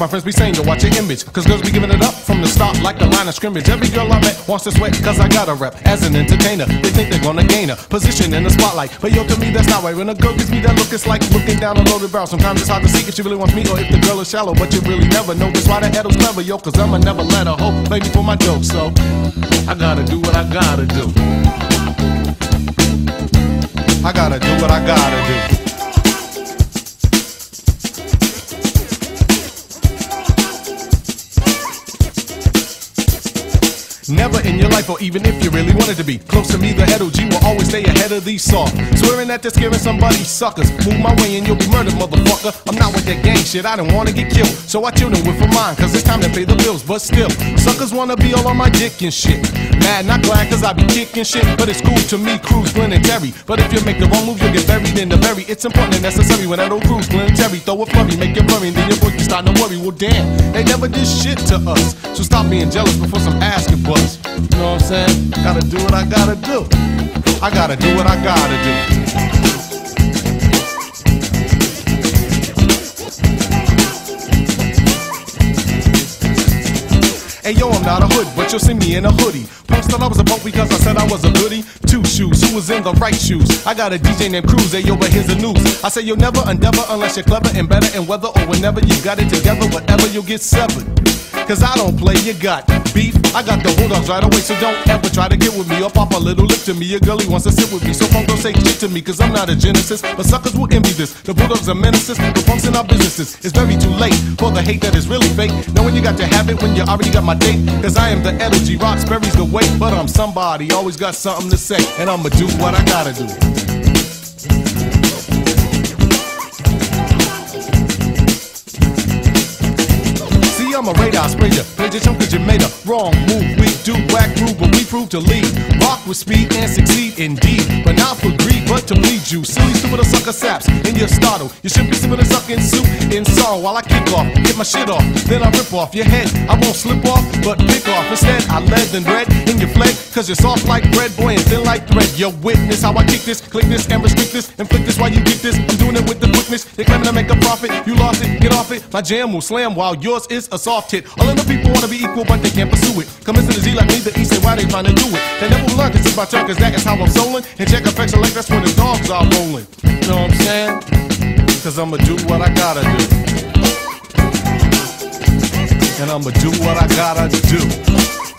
my friends be saying, yo, watch your image. Cause girls be giving it up from the start like the line of scrimmage. Every girl I met wants to sweat cause I got a rep as an entertainer. They think they're gonna gain a position in the spotlight. But yo, to me, that's not right. When a girl gives me that look, it's like looking down a loaded barrel. Sometimes it's hard to see if she really wants me or if the girl is shallow. But you really never know. That's why the head was clever, yo, cause I'ma never let her hope play me for my joke. So I gotta do what I gotta do. I gotta do what I gotta do. Never in your life, or even if you really wanted to be close to me, the head OG will always stay ahead of these soft. Swearing that they're scaring somebody, suckers. Move my way and you'll be murdered, motherfucker. I'm not with that gang shit, I don't wanna get killed. So I chill and with for mine, cause it's time to pay the bills. But still, suckers wanna be all on my dick and shit. Mad, not glad, cause I be kicking shit. But it's cool to me, Cruz, Glenn, and Terry. But if you make the wrong move, you'll get buried in the berry. It's important and necessary when that old Cruz, Glenn, and Terry throw a flurry, make you flurry, and then your boy can start to worry. Well, damn, they never did shit to us. So stop being jealous before some ass get bust. You know what I'm saying? Gotta do what I gotta do. I gotta do what I gotta do. Hey yo, I'm not a hood, but you'll see me in a hoodie. Punks thought I was a punk because I said I was a goodie. Two shoes, who was in the right shoes? I got a DJ named Cruz, hey yo, but here's the news. I say you'll never endeavor unless you're clever and better and whether or whenever you got it together, whatever you'll get severed. Cause I don't play, you got. I got the bulldogs right away, so don't ever try to get with me or pop a little lip to me. Your girlie wants to sit with me, so punk don't say shit to me, cause I'm not a genesis. But suckers will envy this. The bulldogs are menaces, the punks in our businesses. It's very too late for the hate that is really fake. Knowing you got to have it when you already got my date. Cause I am the energy, Roxbury's the weight, but I'm somebody, always got something to say. And I'ma do what I gotta do. A radar sprayer. Played your cause you made a wrong move. We do whack prove, but we prove to lead. Rock with speed and succeed indeed. But not for greed, but to bleed you. Silly, stupid, or sucker saps in your startle. You should be sipping a sucking soup in sorrow while I kick off. Get my shit off, then I rip off your head. I won't slip off, but pick off. Instead, I lead and red in your fled. Cause you're soft like bread, boy, and thin like thread. Your witness how I kick this, click this, and restrict this. Inflict this while you get this. I'm doing it with the quickness. They claiming to make a profit. You lost it, get off it. My jam will slam while yours is a soft hit. All of the people wanna be equal, but they can't pursue it. Come into the Z like me, the E say why they trying to do it. They never learn this is my turn, cause that is how I'm soling. And check effects like that's when the dogs are rolling. You know what I'm saying? Cause I'ma do what I gotta do. And I'ma do what I gotta do.